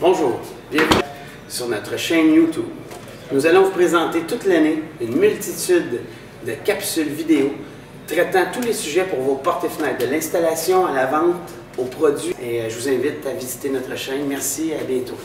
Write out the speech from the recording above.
Bonjour, bienvenue sur notre chaîne YouTube. Nous allons vous présenter toute l'année une multitude de capsules vidéo traitant tous les sujets pour vos portes et fenêtres, de l'installation à la vente, aux produits. Et euh, je vous invite à visiter notre chaîne. Merci, à bientôt.